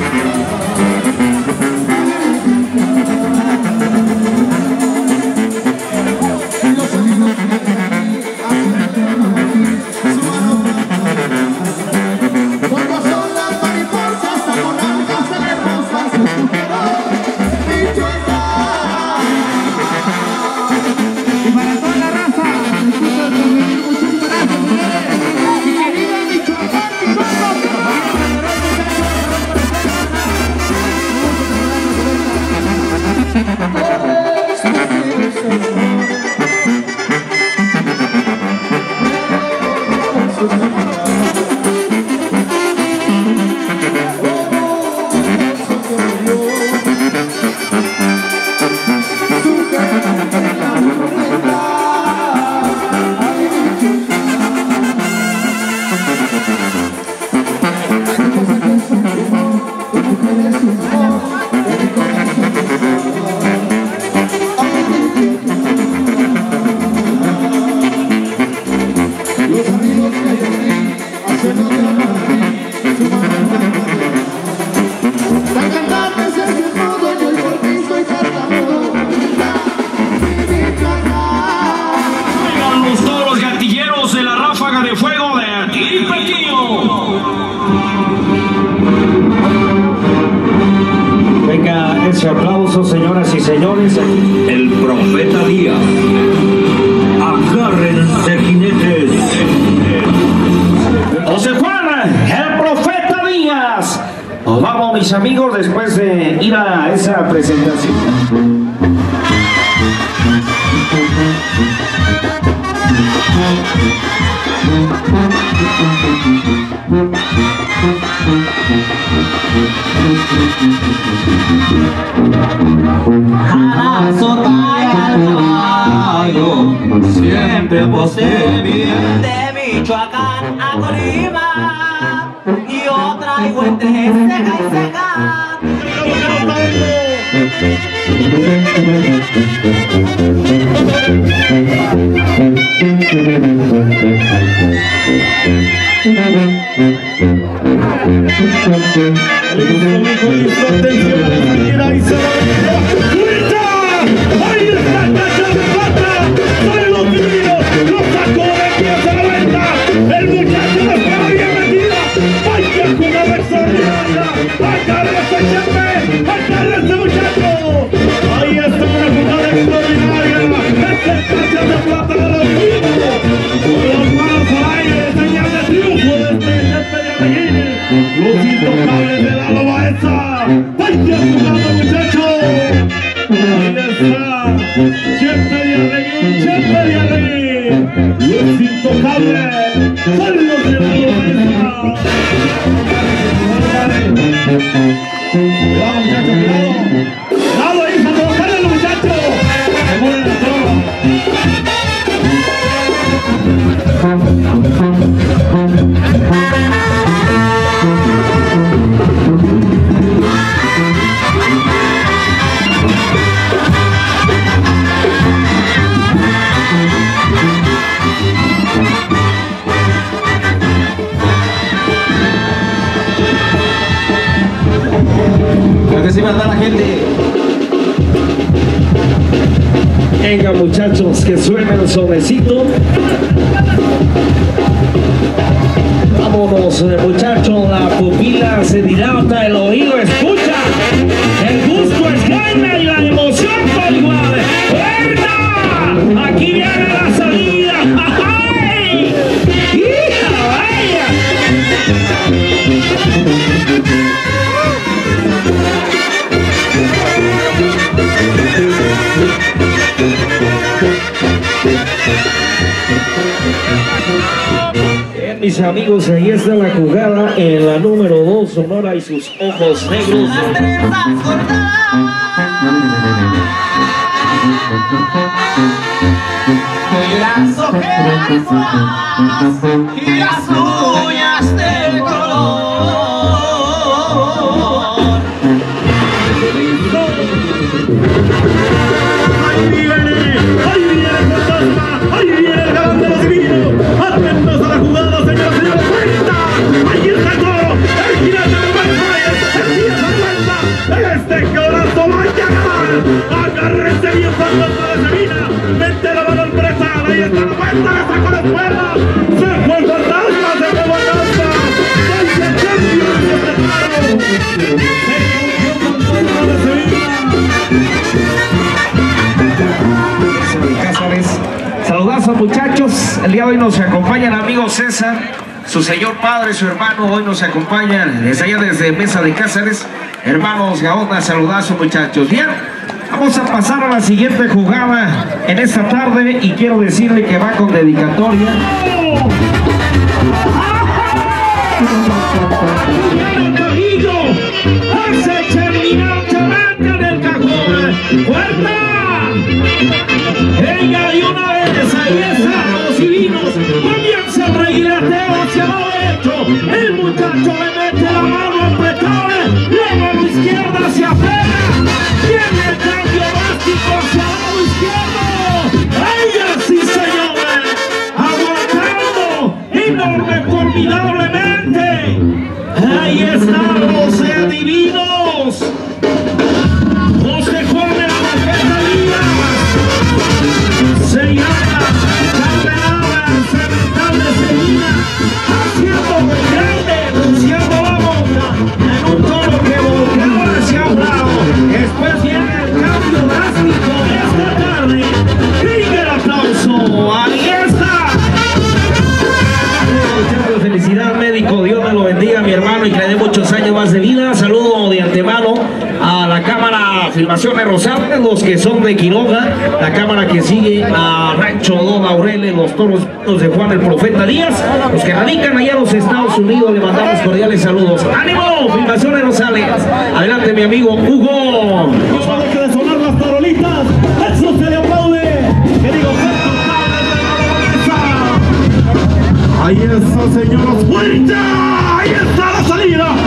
Música 何? siempre posee bien. De Michoacán a Colima, yo traigo entre seca y seca. ¡Ahí está! ¡Ahí está! Thank you. que la gente. Venga muchachos, que suene el sobrecito. Vámonos eh, muchachos, la pupila se dilata, el oído escucha, el gusto es grande y la emoción por igual. ¡Puerta! Aquí viene la salida. ¡Ajay! ¡Hija, vaya! mis amigos, ahí está la jugada en la número 2, Sonora y sus ojos negros. Las ojeras y las muchachos. El día de hoy nos acompañan amigos César, su señor padre, su hermano, hoy nos acompañan desde allá desde Mesa de Cáceres. Hermanos Gaona, saludazo muchachos. Bien, vamos a pasar a la siguiente jugada en esta tarde y quiero decirle que va con dedicatoria. ¡Fuerte! Que son de Quiroga, la cámara que sigue a Rancho Don Aurelio, los toros de Juan el Profeta Díaz, los que radican allá en los Estados Unidos, le mandamos cordiales saludos. ¡Ánimo! Filmaciones Rosales. Adelante, mi amigo Hugo. Ahí está, señoras. ¡Vuelta! Ahí está la salida.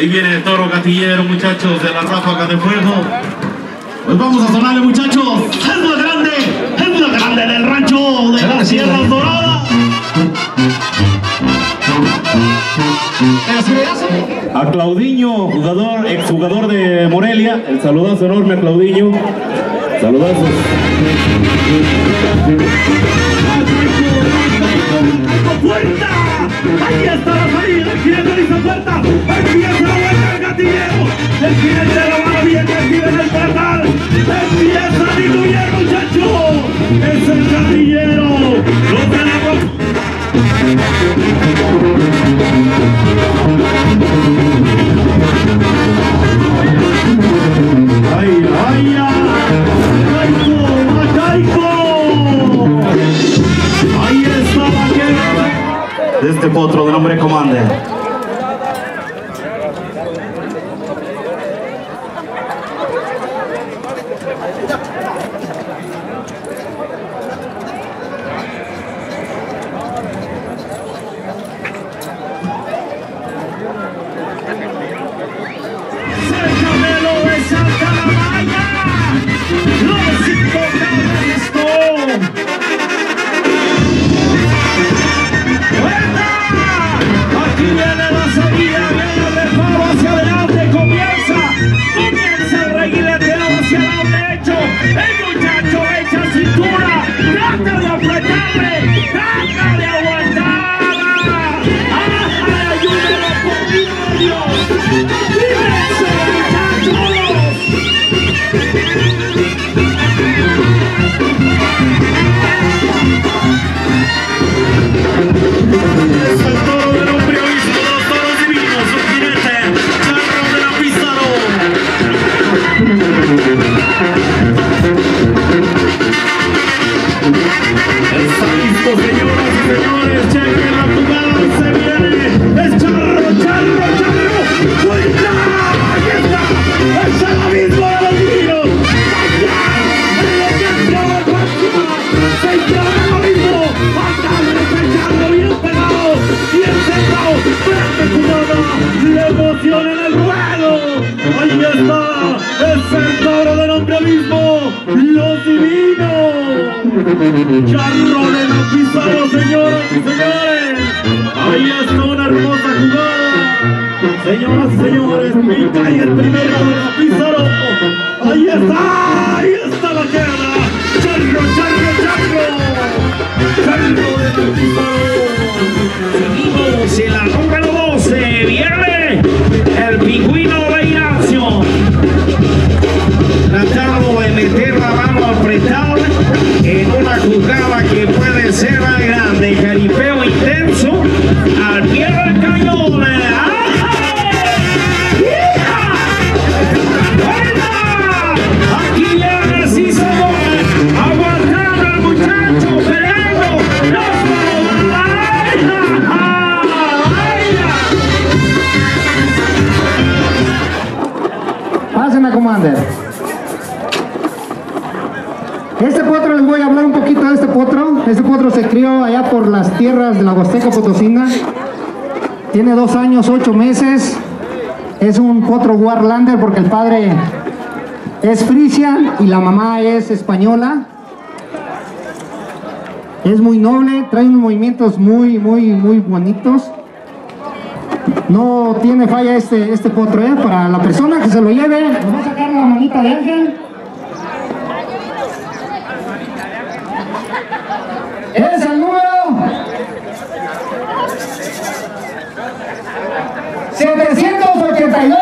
Ahí viene el toro gatillero, muchachos, de la ráfaga de fuego. Pues vamos a sonarle, muchachos. Es la grande, es la grande del rancho de las Sierras Doradas. A Claudiño, jugador, exjugador de Morelia. El saludazo enorme a Claudiño. Saludazos. Ahí está la salida, el jinete dice puerta, empieza vuelta el gatillero, el jinete lo va bien, recibe en el portal, empieza a diluir muchacho, es el gatillero, lo tenemos. Este potro de nombre Commander. Charro de la Pizarro, señoras y señores. Ahí está una hermosa jugada. Señoras y señores, pica y el primero de. Ahí está, ahí está más grande. Jaripeo intenso al pie del cañón. Pásenme, Commander. Este potro, les voy a hablar un poquito de este potro. Este potro se crió allá por las tierras de la Huasteca Potosina. Tiene dos años, ocho meses. Es un potro Warlander porque el padre es frisian y la mamá es española. Es muy noble, trae unos movimientos muy, muy, muy bonitos. No tiene falla este, este potro, ¿eh? Para la persona que se lo lleve, nos va a sacar la manita de ángel. Es el número 782.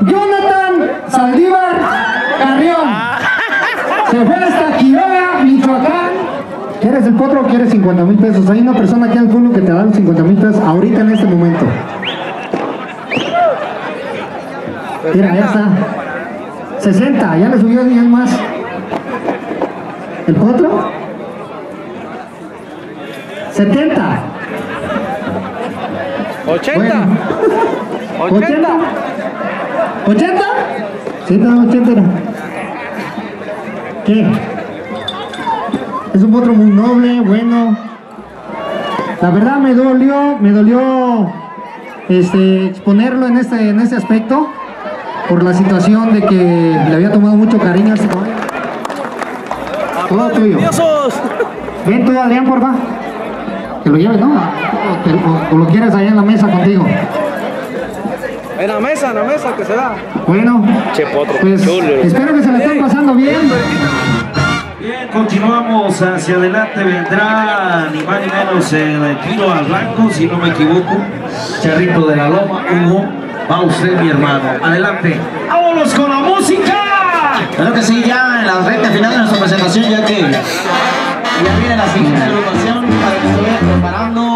Jonathan Saldívar Carrión. Se fue hasta Quiroga, Michoacán. ¿Quieres el potro o quieres 50 mil pesos? Hay una persona aquí el pueblo que te da los 50 mil pesos ahorita en este momento. Mira, ya está. 60, ya le subió 10 más. ¿El potro? 70. 80. Bueno. 80. ¿80? Sí, está 80. era. ¿Qué? Es un potro muy noble, bueno. La verdad me dolió, me dolió este, exponerlo en este, en este aspecto por la situación de que le había tomado mucho cariño a este caballo. Todo tuyo. Ven tú, Adrián, porfa. Que lo lleves, ¿no? O, te- o- o lo quieres allá en la mesa contigo. En la mesa, en la mesa que se da. Bueno, Che, potro. pues espero que se la estén pasando bien. Bien, continuamos hacia adelante, vendrá ni más ni menos el tiro al blanco, si no me equivoco, Charrito de la Loma, Hugo, va usted mi hermano, adelante, vámonos con la música. Claro que sí, ya en la recta final de nuestra presentación, ya que ya viene la siguiente agrupación para que se preparando.